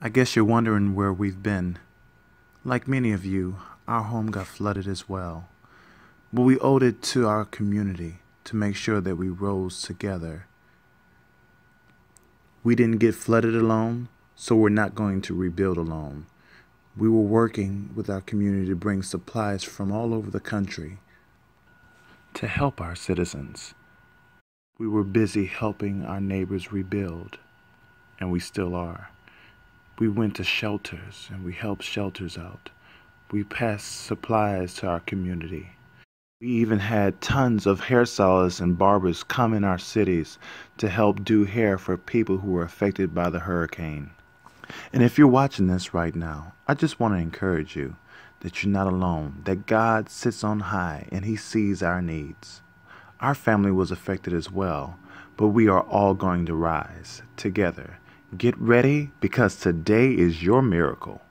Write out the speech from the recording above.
I guess you're wondering where we've been. Like many of you, our home got flooded as well. But we owed it to our community to make sure that we rose together. We didn't get flooded alone, so we're not going to rebuild alone. We were working with our community to bring supplies from all over the country to help our citizens. We were busy helping our neighbors rebuild, and we still are. We went to shelters and we helped shelters out. We passed supplies to our community. We even had tons of hair hairstylists and barbers come in our cities to help do hair for people who were affected by the hurricane. And if you're watching this right now, I just want to encourage you that you're not alone, that God sits on high and He sees our needs. Our family was affected as well, but we are all going to rise together. Get ready because today is your miracle.